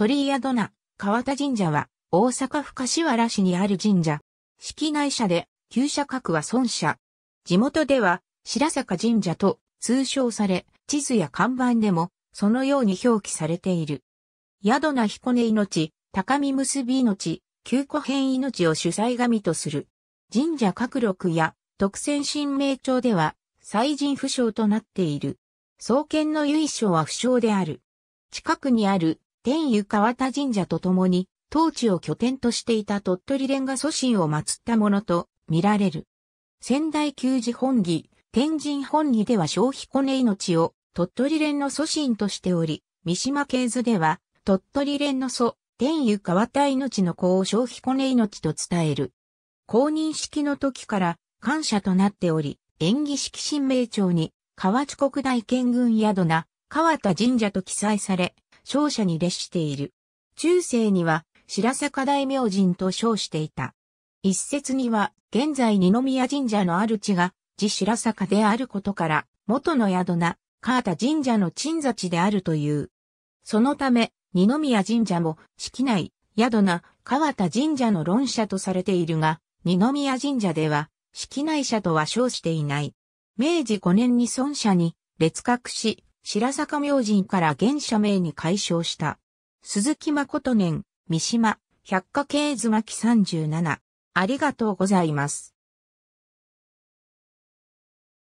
鳥居宿名、川田神社は、大阪府柏原市にある神社。式内社で、旧社格は孫社。地元では、白坂神社と通称され、地図や看板でも、そのように表記されている。宿名彦根命、高見結び命、旧古変命を主催神とする。神社各録や特選新名帳では、祭神不詳となっている。創建の由緒は不詳である。近くにある天湯川田神社と共に、当地を拠点としていた鳥取蓮が祖神を祀ったものと見られる。仙台旧寺本義、天神本義では消費骨命を鳥取蓮の祖神としており、三島系図では鳥取蓮の祖、天湯川田命の子を消費骨命と伝える。公認式の時から感謝となっており、演技式神名帳に河内国大県軍宿名、川田神社と記載され、勝者に列している。中世には白坂大明神と称していた。一説には、現在二宮神社のある地が、地白坂であることから、元の宿名、川田神社の鎮座地であるという。そのため、二宮神社も、式内、宿名、川田神社の論者とされているが、二宮神社では、式内社とは称していない。明治5年に孫社に列格し、白坂明神から現社名に改称した。鈴木誠年、三島、百科系図巻37。ありがとうございます。